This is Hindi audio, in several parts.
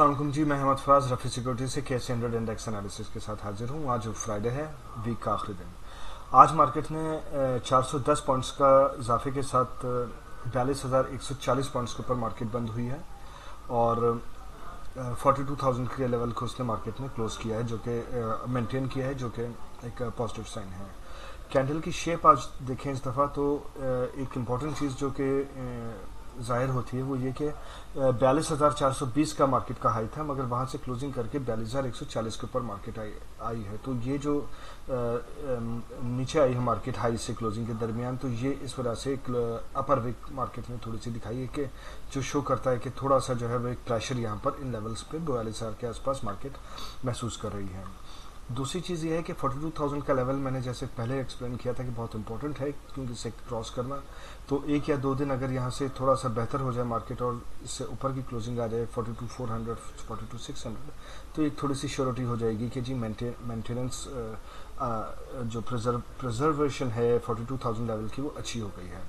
असलम जी मैं अहमद फराज रफ़ी सिक्योरिटी से के हंड्रेड इंडेक्स एनालिसिस के साथ हाजिर हूँ। आज फ्राइडे है वीक का आखिरी दिन। आज मार्केट ने 410 पॉइंट्स का इजाफे के साथ बयालीस हज़ार एक सौ चालीस पॉइंट्स के ऊपर मार्केट बंद हुई है और 42,000 के लेवल को उसने मार्केट ने क्लोज किया है जो कि मेंटेन किया है जो कि एक पॉजिटिव साइन है। कैंडल की शेप आज देखें इस दफ़ा तो एक इंपॉर्टेंट चीज़ जो कि ज़ाहिर होती है वो ये कि बयालीस हज़ार चार सौ बीस का मार्केट का हाई था, मगर वहाँ से क्लोजिंग करके बयालीस हज़ार एक सौ चालीस के ऊपर मार्केट आई आई है। तो ये जो नीचे आई है मार्केट हाई से क्लोजिंग के दरमियान तो ये इस वजह से एक अपर वीक मार्केट में थोड़ी सी दिखाई है कि जो शो करता है कि थोड़ा सा जो है वो एक प्रेशर यहाँ पर इन लेवल्स पे बयालीस हज़ार के आसपास मार्केट महसूस कर रही है। दूसरी चीज़ ये है कि 42,000 का लेवल मैंने जैसे पहले एक्सप्लेन किया था कि बहुत इंपॉर्टेंट है क्योंकि इसे क्रॉस करना। तो एक या दो दिन अगर यहाँ से थोड़ा सा बेहतर हो जाए मार्केट और इससे ऊपर की क्लोजिंग आ जाए 42,400, 42,600 तो एक थोड़ी सी श्योरिटी हो जाएगी कि जी मेंटेनेंस जो प्रिजर्व प्रिजर्वेशन है 42,000 लेवल की वो अच्छी हो गई है।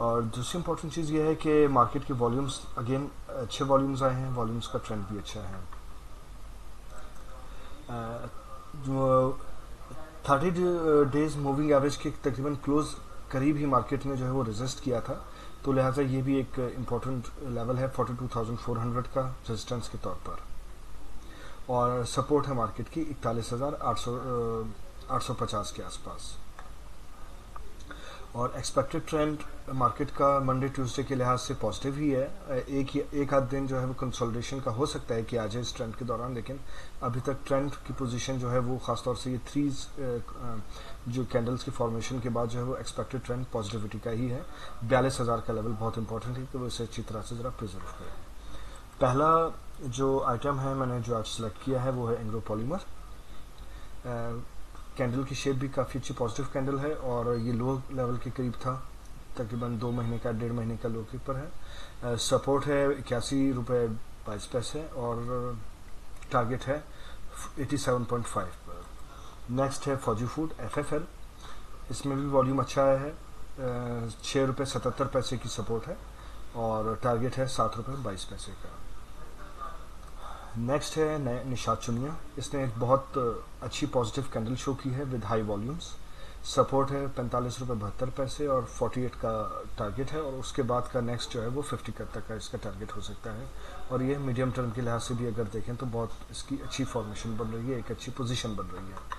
और दूसरी इंपॉर्टेंट चीज़ ये है कि मार्केट के वॉल्यूम्स अगेन अच्छे वॉल्यूम्स आए हैं वॉल्यूम्स का ट्रेंड भी अच्छा है। थर्टी डेज़ मूविंग एवरेज के तकरीबन क्लोज करीब ही मार्केट ने जो है वो रेजिस्ट किया था। तो लिहाजा ये भी एक इम्पोर्टेंट लेवल है 42,400 का रेजिस्टेंस के तौर पर। और सपोर्ट है मार्केट की इकतालीस हज़ार आठ सौ आठ सौ पचास के आसपास। और एक्सपेक्टेड ट्रेंड मार्केट का मंडे ट्यूसडे के लिहाज से पॉजिटिव ही है। एक एक आध दिन जो है वो कंसोलिडेशन का हो सकता है कि आ जाए इस ट्रेंड के दौरान, लेकिन अभी तक ट्रेंड की पोजीशन जो है वो खासतौर से ये थ्री जो कैंडल्स की फॉर्मेशन के बाद जो है वो एक्सपेक्टेड ट्रेंड पॉजिटिविटी का ही है। बयालीस हज़ार का लेवल बहुत इंपॉर्टेंट है कि वो इसे अच्छी तरह से ज़रा प्रिजर्व करें। पहला जो आइटम है मैंने जो आज सेलेक्ट किया है वो है एंग्रो पॉलीमर कैंडल की शेप भी काफ़ी अच्छी पॉजिटिव कैंडल है और ये लो लेवल के करीब था। तकरीबन दो महीने का, डेढ़ महीने का लो के ऊपर है सपोर्ट है इक्यासी रुपये बाईस पैसे और टारगेट है 87.5 पर। नेक्स्ट है फौजी फ़ूड एफएफएल इसमें भी वॉल्यूम अच्छा आया है। छः रुपये सतहत्तर पैसे की सपोर्ट है और टारगेट है सात रुपये बाईस पैसे का। नेक्स्ट है निशाद चुनिया। इसने एक बहुत अच्छी पॉजिटिव कैंडल शो की है विद हाई वॉल्यूम्स सपोर्ट है पैंतालीस रुपये बहत्तर पैसे और 48 का टारगेट है और उसके बाद का नेक्स्ट जो है वो 50 का तक का इसका टारगेट हो सकता है। और ये मीडियम टर्म के लिहाज से भी अगर देखें तो बहुत इसकी अच्छी फॉर्मेशन बन रही है, एक अच्छी पोजिशन बन रही है।